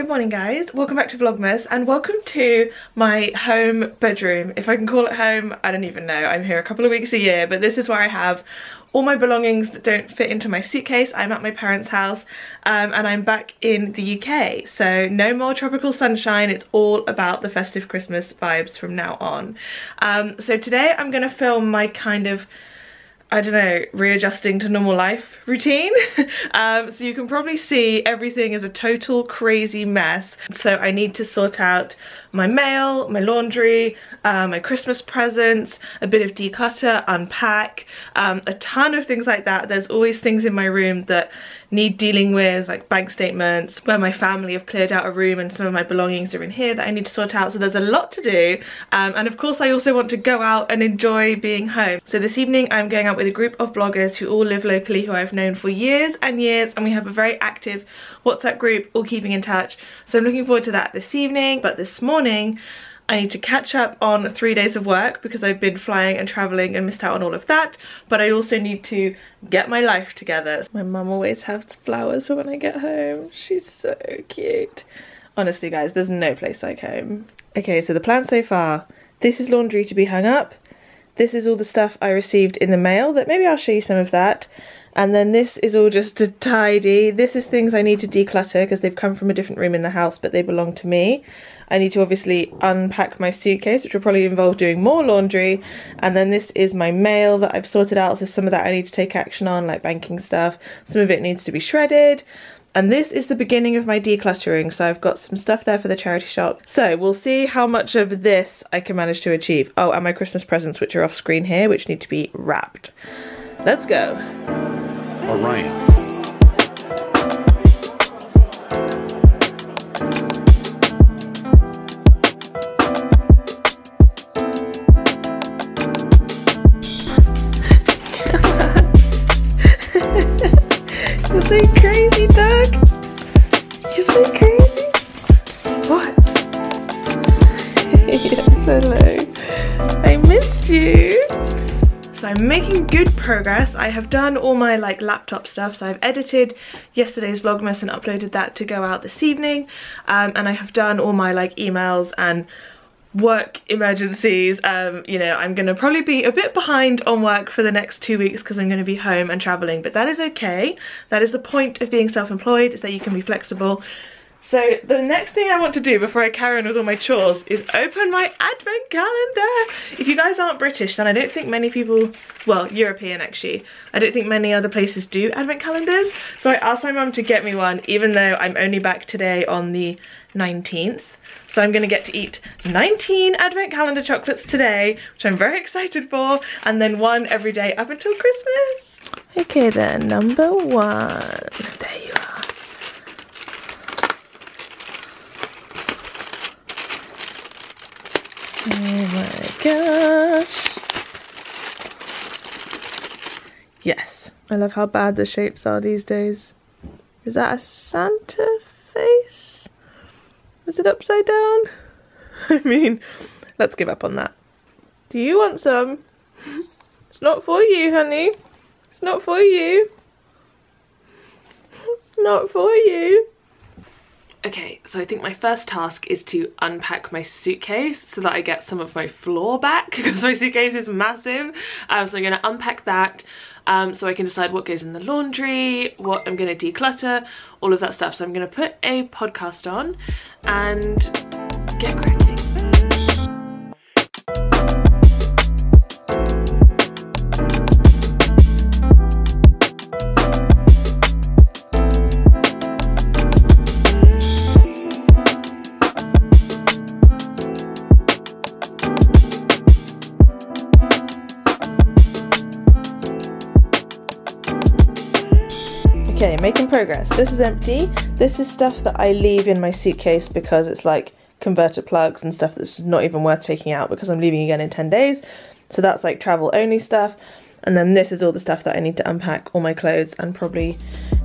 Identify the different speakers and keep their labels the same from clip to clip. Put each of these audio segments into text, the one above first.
Speaker 1: Good morning guys, welcome back to Vlogmas and welcome to my home bedroom. If I can call it home, I don't even know. I'm here a couple of weeks a year, but this is where I have all my belongings that don't fit into my suitcase. I'm at my parents' house um, and I'm back in the UK. So no more tropical sunshine. It's all about the festive Christmas vibes from now on. Um, so today I'm gonna film my kind of I don't know, readjusting to normal life routine. um, so you can probably see everything is a total crazy mess. So I need to sort out my mail, my laundry, uh, my Christmas presents, a bit of declutter, unpack, um, a ton of things like that. There's always things in my room that need dealing with, like bank statements, where my family have cleared out a room and some of my belongings are in here that I need to sort out. So there's a lot to do. Um, and of course I also want to go out and enjoy being home. So this evening I'm going out with a group of bloggers who all live locally who I've known for years and years and we have a very active WhatsApp group, all keeping in touch. So I'm looking forward to that this evening. But this morning I need to catch up on three days of work because I've been flying and traveling and missed out on all of that. But I also need to get my life together. My mum always has flowers for when I get home. She's so cute. Honestly, guys, there's no place like home. Okay, so the plan so far. This is laundry to be hung up. This is all the stuff I received in the mail that maybe I'll show you some of that. And then this is all just to tidy. This is things I need to declutter because they've come from a different room in the house, but they belong to me. I need to obviously unpack my suitcase, which will probably involve doing more laundry. And then this is my mail that I've sorted out. So some of that I need to take action on, like banking stuff. Some of it needs to be shredded. And this is the beginning of my decluttering. So I've got some stuff there for the charity shop. So we'll see how much of this I can manage to achieve. Oh, and my Christmas presents, which are off screen here, which need to be wrapped. Let's go. Orion. So crazy, Doug. You're so crazy. What? yes, hello. I missed you. So I'm making good progress. I have done all my like laptop stuff. So I've edited yesterday's Vlogmas and uploaded that to go out this evening. Um, and I have done all my like emails and work emergencies um you know i'm gonna probably be a bit behind on work for the next two weeks because i'm to be home and traveling but that is okay. That is the point of being self-employed is that you can be flexible so the next thing I want to do before I carry on with all my chores is open my advent calendar. If you guys aren't British, then I don't think many people, well, European actually, I don't think many other places do advent calendars. So I asked my mum to get me one, even though I'm only back today on the 19th. So I'm gonna get to eat 19 advent calendar chocolates today, which I'm very excited for, and then one every day up until Christmas. Okay then, number one. There you are. Oh my gosh. Yes. I love how bad the shapes are these days. Is that a Santa face? Is it upside down? I mean, let's give up on that. Do you want some? It's not for you, honey. It's not for you. It's not for you. Okay, so I think my first task is to unpack my suitcase so that I get some of my floor back because my suitcase is massive. Um, so I'm gonna unpack that um, so I can decide what goes in the laundry, what I'm gonna declutter, all of that stuff. So I'm gonna put a podcast on and get Okay, making progress. This is empty. This is stuff that I leave in my suitcase because it's like converter plugs and stuff that's not even worth taking out because I'm leaving again in 10 days. So that's like travel only stuff. And then this is all the stuff that I need to unpack, all my clothes and probably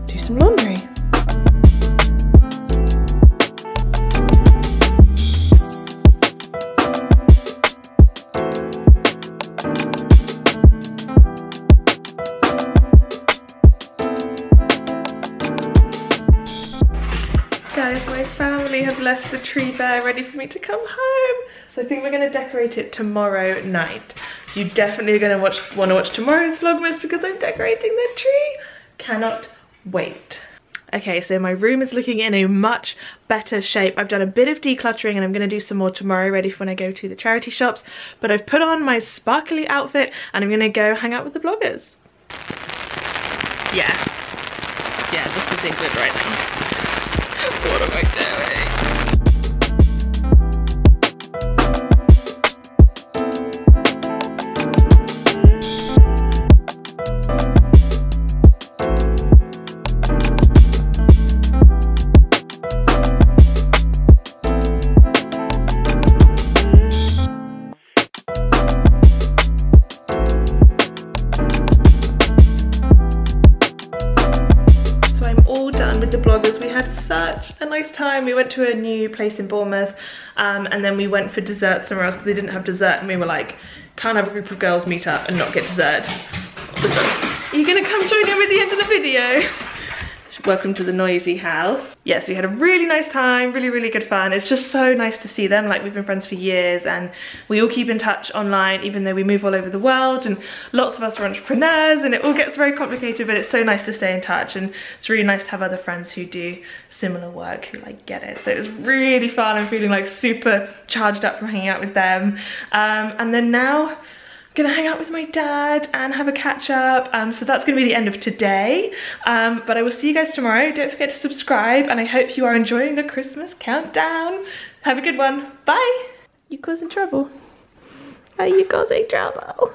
Speaker 1: do some laundry. Family have left the tree bare ready for me to come home. So I think we're gonna decorate it tomorrow night. You definitely are gonna watch, wanna watch tomorrow's Vlogmas because I'm decorating the tree. Cannot wait. Okay, so my room is looking in a much better shape. I've done a bit of decluttering and I'm gonna do some more tomorrow ready for when I go to the charity shops. But I've put on my sparkly outfit and I'm gonna go hang out with the bloggers. Yeah. Yeah, this is England right now. What am I doing? Time. We went to a new place in Bournemouth um, and then we went for dessert somewhere else because they didn't have dessert and we were like, can't have a group of girls meet up and not get dessert. Are you gonna come join him at the end of the video? Welcome to the noisy house. Yes, we had a really nice time, really, really good fun. It's just so nice to see them. Like we've been friends for years and we all keep in touch online, even though we move all over the world and lots of us are entrepreneurs and it all gets very complicated, but it's so nice to stay in touch. And it's really nice to have other friends who do similar work, who like get it. So it was really fun. I'm feeling like super charged up from hanging out with them. Um, and then now, gonna hang out with my dad and have a catch up. Um, so that's gonna be the end of today. Um, but I will see you guys tomorrow. Don't forget to subscribe and I hope you are enjoying the Christmas countdown. Have a good one. Bye. You causing trouble? Are you causing trouble?